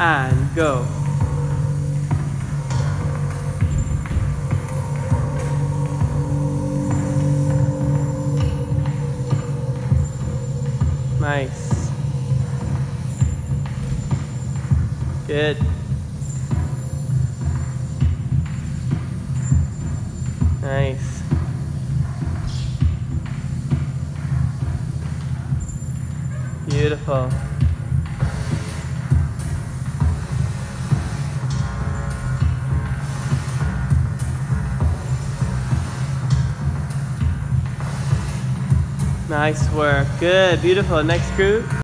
and go. Nice. Good. Nice. Beautiful. Nice work. Good. Beautiful. Next group.